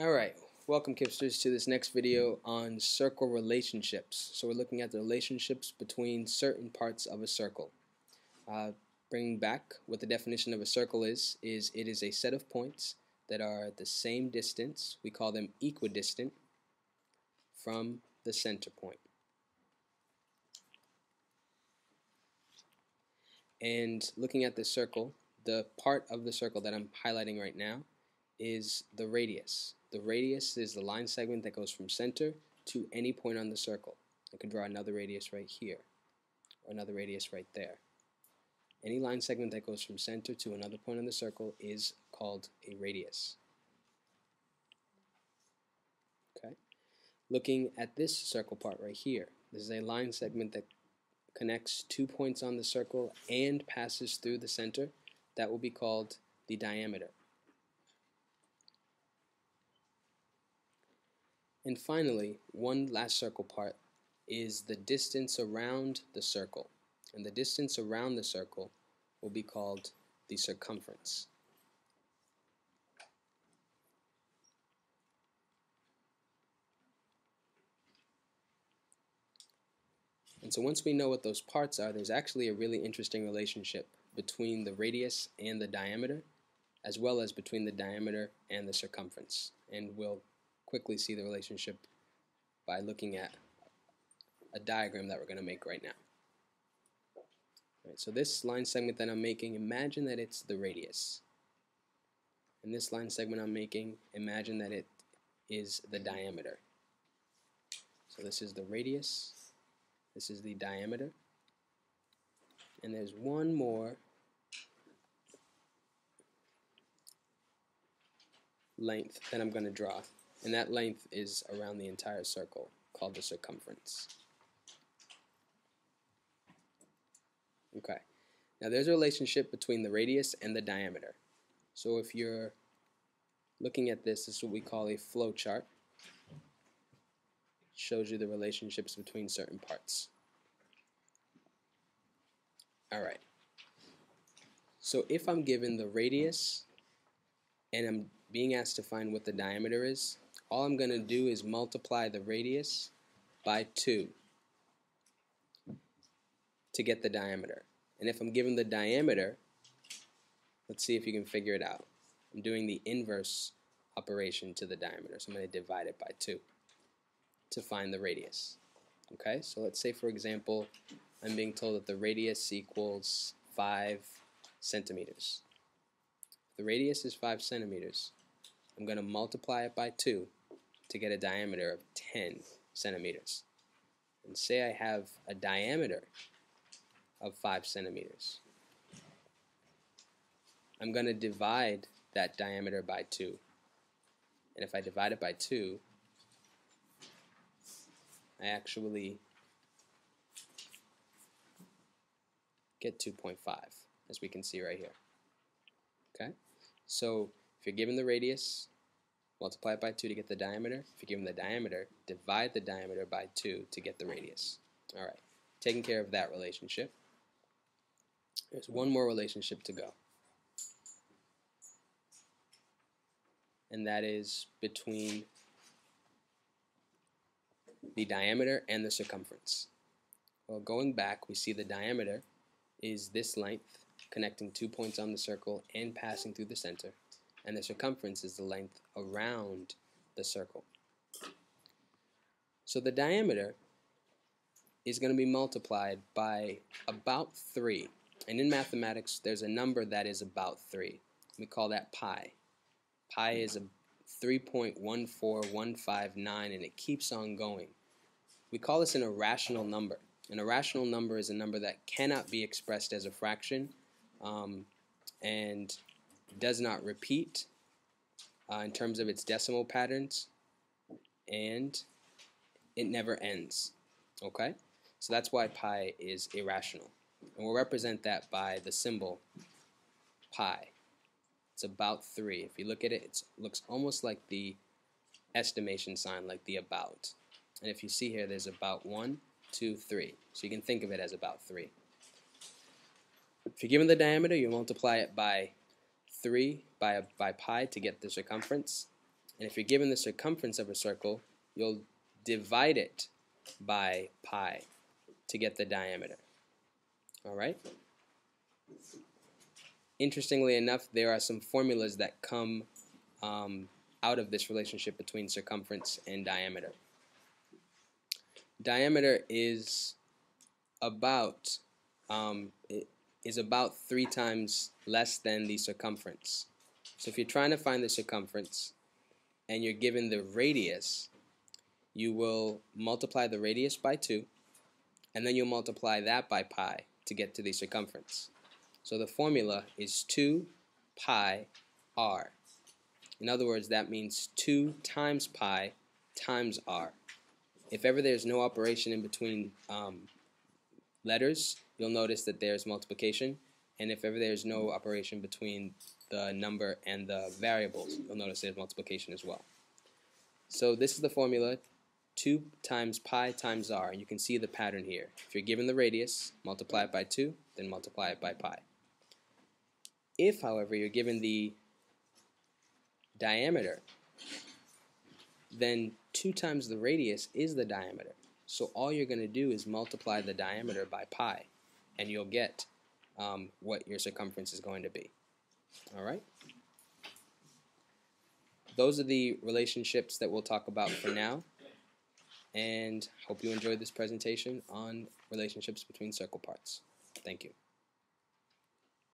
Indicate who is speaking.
Speaker 1: Alright, welcome KIPPsters to this next video on circle relationships. So we're looking at the relationships between certain parts of a circle. Uh, bringing back what the definition of a circle is, is it is a set of points that are the same distance, we call them equidistant, from the center point. And looking at this circle, the part of the circle that I'm highlighting right now is the radius. The radius is the line segment that goes from center to any point on the circle. I could draw another radius right here, or another radius right there. Any line segment that goes from center to another point on the circle is called a radius. Okay. Looking at this circle part right here, this is a line segment that connects two points on the circle and passes through the center. That will be called the diameter. And finally, one last circle part is the distance around the circle. And the distance around the circle will be called the circumference. And so once we know what those parts are, there's actually a really interesting relationship between the radius and the diameter, as well as between the diameter and the circumference. And we'll quickly see the relationship by looking at a diagram that we're going to make right now. So this line segment that I'm making, imagine that it's the radius. And this line segment I'm making, imagine that it is the diameter. So this is the radius, this is the diameter, and there's one more length that I'm going to draw and that length is around the entire circle called the circumference. Okay, now there's a relationship between the radius and the diameter. So if you're looking at this, this is what we call a flow chart. It shows you the relationships between certain parts. Alright, so if I'm given the radius and I'm being asked to find what the diameter is, all I'm going to do is multiply the radius by 2 to get the diameter. And if I'm given the diameter, let's see if you can figure it out. I'm doing the inverse operation to the diameter. So I'm going to divide it by 2 to find the radius. Okay, so let's say for example, I'm being told that the radius equals 5 centimeters. If the radius is 5 centimeters, I'm going to multiply it by 2 to get a diameter of 10 centimeters. And say I have a diameter of 5 centimeters. I'm going to divide that diameter by 2. And if I divide it by 2, I actually get 2.5, as we can see right here. Okay? So if you're given the radius multiply it by 2 to get the diameter. If you're given the diameter, divide the diameter by 2 to get the radius. Alright, taking care of that relationship. There's one more relationship to go. And that is between the diameter and the circumference. Well, going back, we see the diameter is this length connecting two points on the circle and passing through the center and the circumference is the length around the circle. So the diameter is going to be multiplied by about 3. And in mathematics, there's a number that is about 3. We call that pi. Pi is a 3.14159 and it keeps on going. We call this an irrational number. An irrational number is a number that cannot be expressed as a fraction um, and does not repeat uh, in terms of its decimal patterns, and it never ends. Okay? So that's why pi is irrational. And we'll represent that by the symbol pi. It's about 3. If you look at it, it looks almost like the estimation sign, like the about. And if you see here, there's about 1, 2, 3. So you can think of it as about 3. If you're given the diameter, you multiply it by 3 by, by pi to get the circumference. And if you're given the circumference of a circle, you'll divide it by pi to get the diameter. All right? Interestingly enough, there are some formulas that come um, out of this relationship between circumference and diameter. Diameter is about um, is about three times less than the circumference. So if you're trying to find the circumference and you're given the radius, you will multiply the radius by 2 and then you'll multiply that by pi to get to the circumference. So the formula is 2 pi r. In other words, that means 2 times pi times r. If ever there's no operation in between um, letters, you'll notice that there's multiplication. And if ever there's no operation between the number and the variables, you'll notice there's multiplication as well. So this is the formula 2 times pi times r. You can see the pattern here. If you're given the radius, multiply it by 2, then multiply it by pi. If, however, you're given the diameter, then 2 times the radius is the diameter. So all you're going to do is multiply the diameter by pi, and you'll get um, what your circumference is going to be. All right? Those are the relationships that we'll talk about for now and hope you enjoyed this presentation on relationships between circle parts. Thank you.